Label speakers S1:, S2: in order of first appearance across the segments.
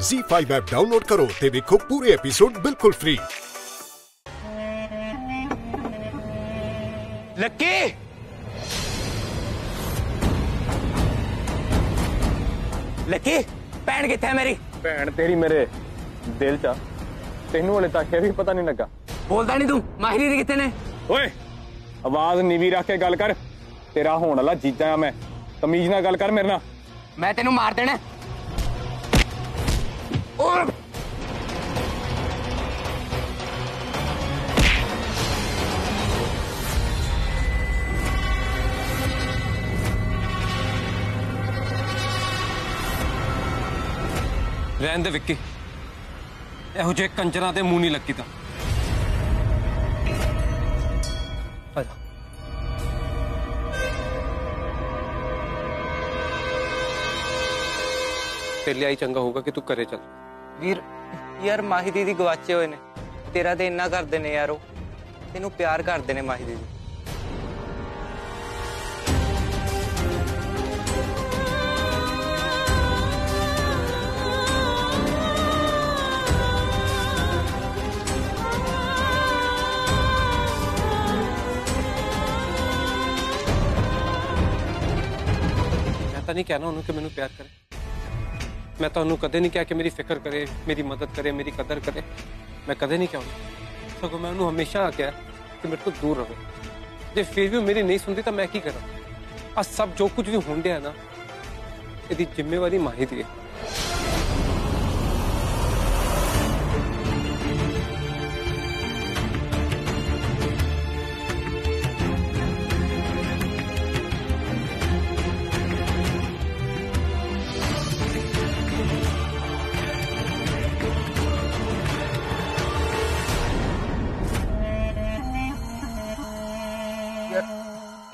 S1: Z5 app download ਕਰੋ ਤੇ ਵੇਖੋ ਪੂਰੇ ਐਪੀਸੋਡ ਬਿਲਕੁਲ ਫ੍ਰੀ
S2: ਲੱਕੀ ਲੱਕੀ ਭੈਣ ਕਿੱਥੇ ਹੈ ਮੇਰੀ
S3: ਭੈਣ ਤੇਰੀ ਮੇਰੇ ਦਿਲ 'ਚ ਆ। ਤੈਨੂੰ ਹਲੇ ਤੱਕ ਇਹ ਵੀ ਪਤਾ ਨਹੀਂ ਲੱਗਾ
S2: ਬੋਲਦਾ ਨਹੀਂ ਤੂੰ ਮਾਹਿਰੀ ਦੀ ਕਿੱਥੇ ਨੇ
S3: ਓਏ ਆਵਾਜ਼ ਨੀਵੀਂ ਰੱਖ ਕੇ ਗੱਲ ਕਰ ਤੇਰਾ ਹੋਣ ਵਾਲਾ ਜੀਜਾ ਆ ਮੈਂ ਤਮੀਜ਼ ਨਾਲ ਗੱਲ ਕਰ ਮੇਰੇ ਨਾਲ
S2: ਮੈਂ ਤੈਨੂੰ ਮਾਰ ਦੇਣਾ ਓਏ
S4: ਰਹਿਣ ਦੇ ਵਿੱਕੀ ਇਹੋ ਜਿਹੇ ਕੰਜਰਾਂ ਤੇ ਮੂੰਹ ਨਹੀਂ ਲੱਗੀ ਤਾਂ ਆ ਜਾ ਤੇਰੇ ਲਈ ਆਈ ਚੰਗਾ ਹੋਊਗਾ ਕਿ ਤੂੰ ਘਰੇ ਚੱਲ
S2: ਵੀਰ ਯਾਰ ਮਾਹੀ ਦੀਦੀ ਗਵਾਚੇ ਹੋਏ ਨੇ ਤੇਰਾ ਤੇ ਇੰਨਾ ਕਰਦੇ ਨੇ ਯਾਰ ਉਹ ਤੈਨੂੰ ਪਿਆਰ ਕਰਦੇ ਨੇ ਮਾਹੀ ਦੀਦੀ
S4: ਤਾਂ ਨਹੀਂ ਕਹਿਣਾ ਉਹਨੂੰ ਕਿ ਮੈਨੂੰ ਪਿਆਰ ਕਰੇ ਮੈਂ ਤਾਂ ਉਹਨੂੰ ਕਦੇ ਨਹੀਂ ਕਿਹਾ ਕਿ ਮੇਰੀ ਫਿਕਰ ਕਰੇ ਮੇਰੀ ਮਦਦ ਕਰੇ ਮੇਰੀ ਕਦਰ ਕਰੇ ਮੈਂ ਕਦੇ ਨਹੀਂ ਕਿਹਾ ਉਹਨੂੰ। ਸਗੋਂ ਮੈਂ ਉਹਨੂੰ ਹਮੇਸ਼ਾ ਆਖਿਆ ਕਿ ਮੇਰੇ ਤੋਂ ਦੂਰ ਰਹੇ ਜੇ ਫਿਰ ਵੀ ਉਹ ਮੇਰੀ ਨਹੀਂ ਸੁਣਦੀ ਤਾਂ ਮੈਂ ਕੀ ਕਰਾਂ ਆ ਸਭ ਜੋ ਕੁਝ ਵੀ ਹੋਣ ਡਿਆ ਨਾ ਇਹਦੀ ਜ਼ਿੰਮੇਵਾਰੀ ਮਾਹੀ ਦੀ ਹੈ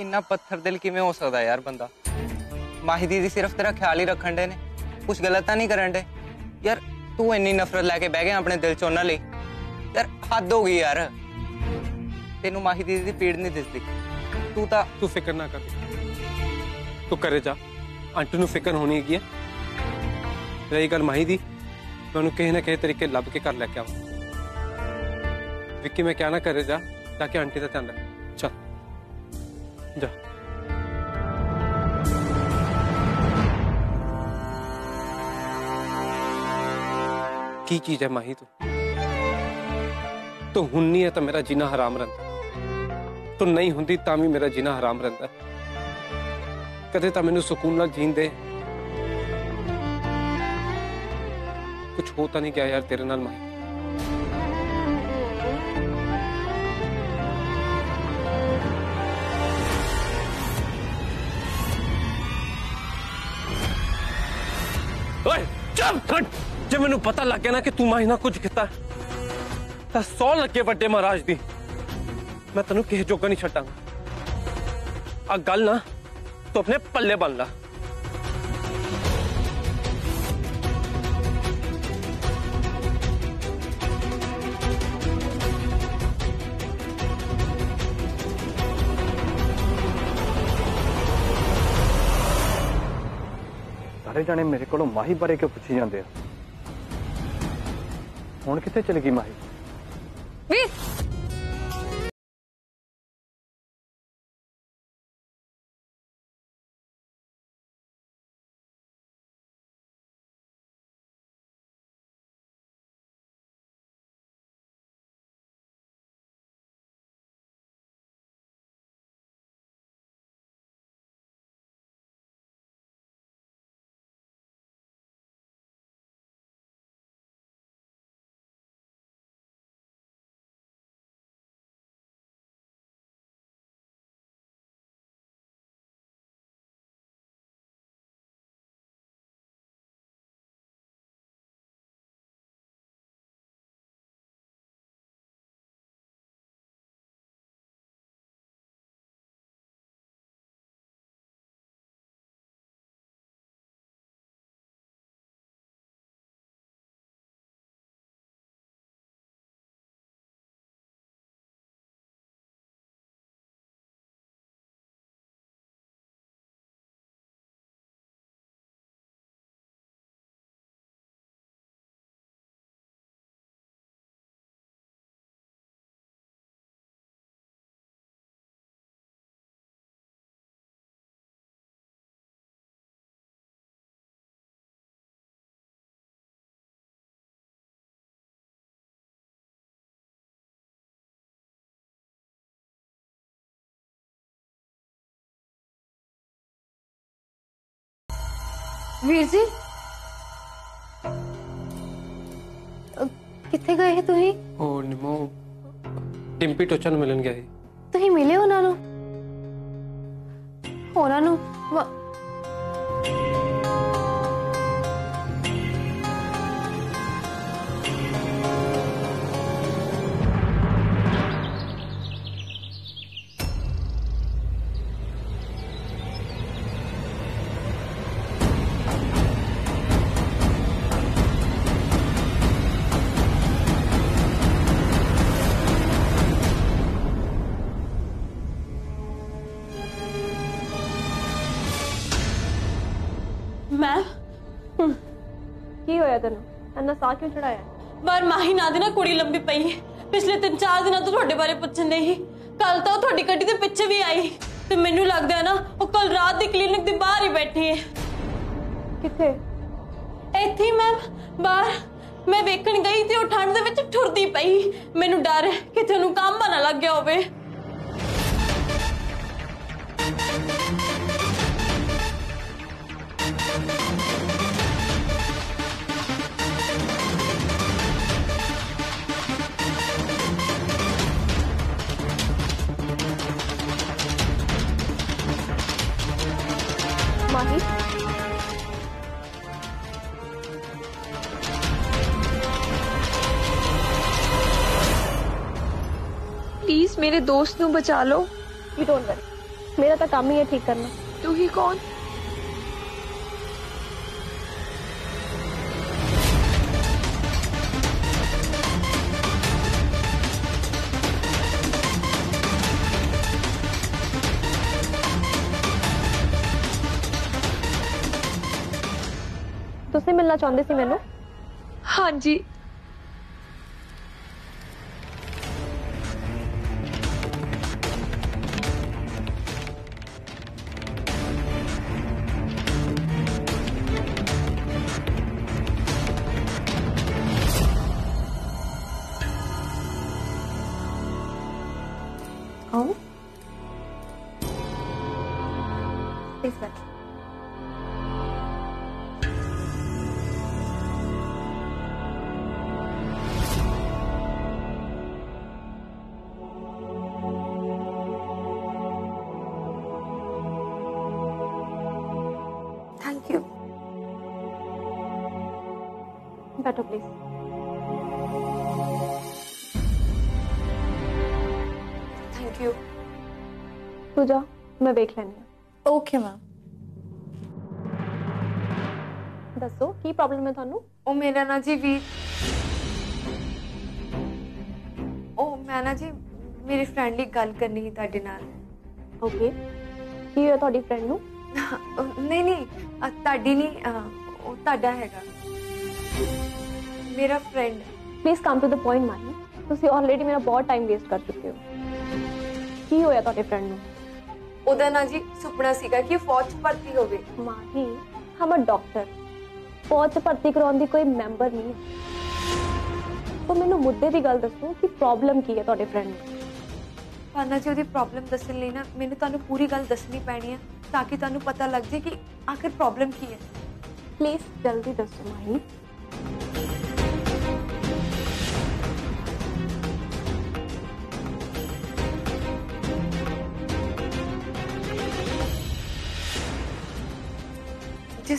S2: ਇੰਨਾ ਪੱਥਰ ਦਿਲ ਕਿਵੇਂ ਹੋ ਸਕਦਾ ਯਾਰ ਬੰਦਾ ਮਾਹੀ ਦੀਦੀ ਸਿਰਫ ਤੇਰਾ ਖਿਆਲ ਹੀ ਰੱਖਣ ਦੇ ਨੇ ਕੁਝ ਗਲਤ ਤਾਂ ਨਹੀਂ ਕਰਨ ਦੇ ਯਾਰ ਤੂੰ ਇੰਨੀ ਨਫ਼ਰਤ ਲੈ ਕੇ ਬਹਿ ਗਿਆ ਆਪਣੇ ਦਿਲ ਚ ਉਹਨਾਂ ਲਈ ਯਾਰ ਹੱਦ ਹੋ ਗਈ ਯਾਰ ਤੈਨੂੰ ਮਾਹੀ ਦੀਦੀ ਦੀ ਪੀੜ ਨਹੀਂ ਦਿਸਦੀ ਤੂੰ ਤਾਂ
S4: ਤੂੰ ਫਿਕਰ ਨਾ ਕਰ ਤੂੰ ਘਰੇ ਜਾ ਆਂਟੀ ਨੂੰ ਫਿਕਰ ਹੋਣੀ ਹੈਗੀ ਹੈ ਰਹੀ ਗੱਲ ਮਾਹੀ ਦੀ ਮੈਂ ਉਹਨੂੰ ਕਿਸੇ ਨਾ ਕਿਸੇ ਤਰੀਕੇ ਲੱਭ ਕੇ ਘਰ ਲੈ ਕੇ ਆਵਾਂ ਵਿੱਕੀ ਮੈਂ ਕਿਹਾ ਨਾ ਘਰੇ ਜਾ ਤਾਂ ਕਿ ਆਂਟੀ ਦਾ ਧਿਆਨ ਰੱਖ ਚੱਲ ਜਾ ਕੀ ਚੀਜ਼ ਹੈ ਮਾਹੀ ਤੂੰ ਤੂੰ ਹੁੰਨੀ ਹੈ ਤਾਂ ਮੇਰਾ ਜੀਣਾ ਹਰਾਮ ਰਹਿੰਦਾ ਤੂੰ ਨਹੀਂ ਹੁੰਦੀ ਤਾਂ ਵੀ ਮੇਰਾ ਜੀਣਾ ਹਰਾਮ ਰਹਿੰਦਾ ਕਦੇ ਤਾਂ ਮੈਨੂੰ ਸਕੂਨ ਨਾਲ ਜੀਣ ਦੇ ਕੁਝ ਹੋ ਤਾਂ ਨਹੀਂ ਗਿਆ ਯਾਰ ਤੇਰੇ ਨਾਲ ਮਾਹੀ ਓਏ ਚੱਲ ਹਟ ਜੇ ਮੈਨੂੰ ਪਤਾ ਲੱਗ ਗਿਆ ਨਾ ਕਿ ਤੂੰ ਮਾਹੀ ਨਾਲ ਕੁਝ ਕੀਤਾ ਤਾਂ ਸੌ ਲੱਗੇ ਵੱਡੇ ਮਹਾਰਾਜ ਦੀ ਮੈਂ ਤੈਨੂੰ ਕਿਸੇ ਜੋਗਾ ਨਹੀਂ ਛੱਡਾਂਗਾ ਆ ਗੱਲ ਨਾ ਤੂੰ ਆਪਣੇ ਪੱਲੇ ਬੰਨ ਲਾ
S3: ਸਾਰੇ ਜਾਣੇ ਮੇਰੇ ਕੋਲੋਂ ਮਾਹੀ ਬਾਰੇ ਕਿਉਂ ਪੁੱਛੀ ਜਾਂਦੇ ਆ ਹੁਣ ਕਿੱਥੇ ਚਲੀ ਗਈ ਮਾਹੀ
S5: ਵੀਰ वीर
S4: जी किथे गए है तुही ओ निमो टिम्पी
S5: टोचन मिलन गए तुही मिले हो नानू?
S6: हो
S5: नानू ਹੋਇਆ ਤੈਨੂੰ? ਅੰਨਾ ਸਾਹ ਕਿਉਂ ਚੜਾਇਆ?
S6: ਬਾਰ ਮਾਹੀ ਨਾ ਦੀ ਨਾ ਕੁੜੀ ਲੰਬੀ ਪਈ ਹੈ ਪਿਛਲੇ 3-4 ਦਿਨਾਂ ਤੋਂ ਤੁਹਾਡੇ ਬਾਰੇ ਪੁੱਛਣ ਨਹੀਂ ਕੱਲ ਤਾਂ ਉਹ ਤੁਹਾਡੀ ਗੱਡੀ ਦੇ ਪਿੱਛੇ ਵੀ ਆਈ ਤੇ ਮੈਨੂੰ ਲੱਗਦਾ ਹੈ ਨਾ ਉਹ ਕੱਲ ਰਾਤ ਦੀ ਕਲੀਨਿਕ ਦੇ ਬਾਹਰ ਹੀ ਬੈਠੀ ਹੈ।
S5: ਕਿੱਥੇ?
S6: ਇੱਥੇ ਹੀ ਮੈਂ ਬਾਹਰ। ਮੈਂ ਵੇਖਣ ਗਈ ਤੇ ਉਹ ਠੰਡ ਦੇ ਵਿੱਚ ਠੁਰਦੀ ਪਈ ਮੈਨੂੰ ਡਰ ਹੈ ਕਿਤੇ ਉਹਨੂੰ ਕੰਮ ਨਾ ਲੱਗ ਗਿਆ ਹੋਵੇ।
S7: मेरे दोस्त
S5: नु बचा लो। यू डोंट वरी मेरा तो
S7: काम ही है
S5: ठीक करना। तू ही कौन?
S7: मिलना
S5: चाहते थे मैनू? हाँ जी। बैठो प्लीज थैंक यू तू जा मैं देख ਲੈਣੀ ਆ
S7: ਓਕੇ ਮੈਮ
S5: ਦੱਸੋ ਕੀ ਪ੍ਰੋਬਲਮ ਹੈ ਤੁਹਾਨੂੰ
S7: ਉਹ ਮੇਰਾ ਨਾ ਜੀ ਵੀ ਉਹ ਮੈਂ ਨਾ ਜੀ ਮੇਰੀ ਫਰੈਂਡ ਲਈ ਗੱਲ ਕਰਨੀ ਸੀ ਤੁਹਾਡੇ ਨਾਲ
S5: ਓਕੇ ਕੀ ਹੋਇਆ ਤੁਹਾਡੀ ਫਰੈਂਡ ਨੂੰ
S7: ਉਹ- ਨਹੀਂ ਨਹੀਂ ਅ, ਤੁਹਾਡੀ ਨਹੀਂ ਅ, ਉਹ ਤੁਹਾਡਾ ਹੈਗਾ ਮੇਰਾ friend
S5: please come to the point Mahi ਤੁਸੀਂ ਆਲਰੇਡੀ ਮੇਰਾ ਬਹੁਤ ਟਾਈਮ ਵੇਸਟ ਕਰ ਚੁੱਕੇ ਹੋ ਕੀ ਹੋਇਆ ਤੁਹਾਡੇ ਫਰੈਂਡ ਨੂੰ
S7: ਉਹਦਾ ਨਾ ਜੀ ਸੁਪਨਾ ਸੀਗਾ ਕਿ ਉਹ ਫੌਜ 'ਚ ਭਰਤੀ ਹੋਵੇ
S5: ਮਾਹੀ ਹਮ ਅ ਡਾਕਟਰ ਫੌਜ 'ਚ ਭਰਤੀ ਕਰਾਉਣ ਦੀ ਕੋਈ ਮੈਂਬਰ ਨਹੀਂ ਹੈ ਤਾਂ ਮੈਨੂੰ ਮੁੱਦੇ ਦੀ ਗੱਲ ਦੱਸੋ ਕਿ ਪ੍ਰੋਬਲਮ ਕੀ ਹੈ ਤੁਹਾਡੇ ਫਰੈਂਡ ਨੂੰ
S7: ਪਾਨਾ ਜੀ ਉਹਦੀ ਪ੍ਰੋਬਲਮ ਦੱਸਣ ਲਈ ਨਾ ਮੈਨੂੰ ਤੁਹਾਨੂੰ ਪੂਰੀ ਗੱਲ ਦੱਸਣੀ ਪੈਣੀ ਹੈ ਤਾਂ ਕਿ ਤੁਹਾਨੂੰ ਪਤਾ ਲੱਗ ਜਾਏ ਕਿ ਆਖਿਰ ਪ੍ਰੋਬਲਮ ਕੀ ਹੈ
S5: ਪਲੀਜ਼ ਜਲਦੀ ਦੱਸੋ ਮਾਹੀ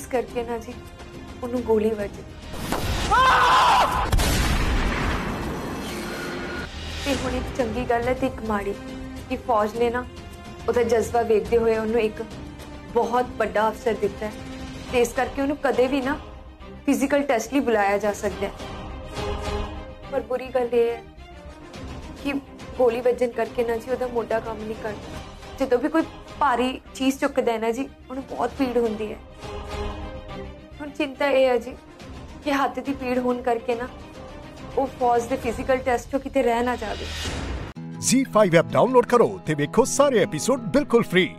S7: ਕਰਕੇ ਨਾ ਜੀ ਉਹਨੂੰ ਗੋਲੀ ਵੱਜੀ ਤੇ ਹੁਣ ਇੱਕ ਚੰਗੀ ਗੱਲ ਹੈ ਤੇ ਇੱਕ ਮਾੜੀ ਕਿ ਫੌਜ ਨੇ ਨਾ ਉਹਦਾ ਜਜ਼ਬਾ ਵੇਖਦੇ ਹੋਏ ਉਹਨੂੰ ਇੱਕ ਬਹੁਤ ਵੱਡਾ ਅਫਸਰ ਦਿੱਤਾ ਹੈ ਤੇ ਇਸ ਕਰਕੇ ਉਹਨੂੰ ਕਦੇ ਵੀ ਨਾ ਫਿਜ਼ੀਕਲ ਟੈਸਟ ਲਈ ਬੁਲਾਇਆ ਜਾ ਸਕਦਾ ਹੈ ਪਰ ਬੁਰੀ ਗੱਲ ਇਹ ਹੈ ਕਿ ਗੋਲੀ ਵੱਜਣ ਕਰਕੇ ਨਾ ਜੀ ਉਹਦਾ ਮੋਢਾ ਕੰਮ ਨਹੀਂ ਕਰਦਾ ਜਦੋਂ ਵੀ ਕੋਈ ਭਾਰੀ ਚੀਜ਼ ਚੁੱਕਦਾ ਹੈ ਨਾ ਜੀ ਉਹਨੂੰ ਬਹੁਤ ਪੀੜ ਹੁੰਦੀ ਹੈ ਹੁਣ ਚਿੰਤਾ ਇਹ ਹੈ ਜੀ ਕਿ ਹੱਥ ਦੀ ਪੀੜ ਹੋਣ ਕਰਕੇ ਨਾ ਉਹ ਫੌਜ ਦੇ ਫਿਜ਼ੀਕਲ ਟੈਸਟ ਤੋਂ ਕਿਤੇ ਰਹਿ ਨਾ ਜਾਵੇ
S1: Z5 ਐਪ ਡਾਊਨਲੋਡ ਕਰੋ ਤੇ ਵੇਖੋ ਸਾਰੇ ਐਪੀਸੋਡ ਬਿਲਕੁਲ ਫ੍ਰੀ